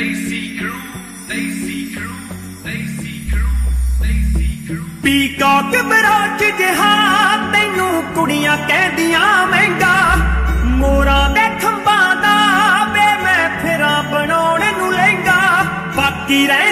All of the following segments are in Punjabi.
ਦੇਸੀ ਕਰੂ ਦੇਸੀ ਜਹਾ ਤੈਨੂੰ ਕੁੜੀਆਂ ਕਹਿੰਦੀਆਂ ਮਹਿੰਗਾ। ਮੋਰਾ ਦੇ ਖੰਭਾਂ ਦਾ, ਵੇ ਮੈਂ ਫਿਰਾਂ ਬਣਾਉਣ ਨੂੰ ਲੈਂਗਾ ਬਾਕੀ ਰਹਿ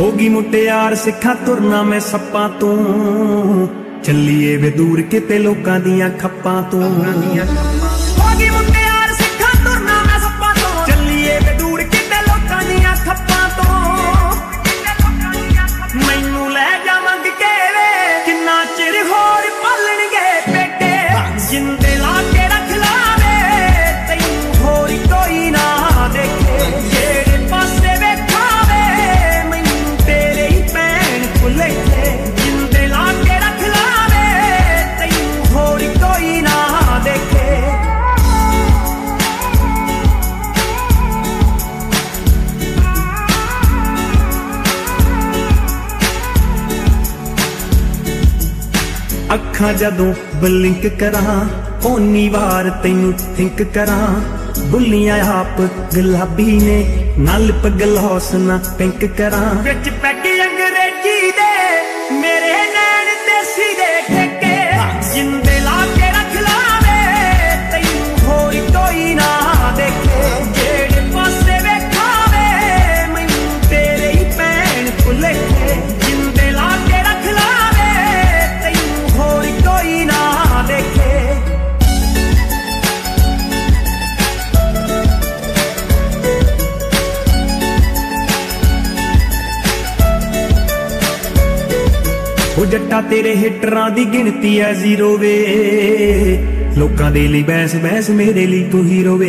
ਹੋਗੀ ਮੁਟਿਆਰ ਸਿੱਖਾਂ ਤੁਰਨਾ ਮੈਂ ਸੱਪਾਂ ਤੋਂ। ਚੱਲੀਏ ਵੇ ਦੂਰ ਕਿਤੇ ਲੋਕਾਂ ਦੀਆਂ ਖੱਪਾਂ ਤੋਂ। ਹੋਗੀ ਮੁਟਿਆਰ ਅੱਖਾਂ ਜਦੋਂ ਬਲਿੰਕ ਕਰਾਂ ਓਨੀ ਵਾਰ ਤੈਨੂੰ ਥਿੰਕ ਕਰਾਂ। ਬੁੱਲੀਆਂ ਆਪ ਗੁਲਾਬੀ ਨੇ, ਨਾਲ ਪਗਲੋਸ ਹੌਸਨਾ ਪਿੰਕ ਕਰਾਂ। ਵਿੱਚ ਪੈਗ ਅੰਗਰੇਜ਼ੀ ਦੇ ਉਹ ਜੱਟਾ ਤੇਰੇ ਹਿੱਟਰਾਂ ਦੀ ਗਿਣਤੀ ਐ ਜ਼ੀਰੋ ਵੇ। ਲੋਕਾਂ ਦੇ ਲਈ ਬੈਸ ਬੈਸ ਮੇਰੇ ਲਈ ਤੂੰ ਹੀਰੋ ਵੇ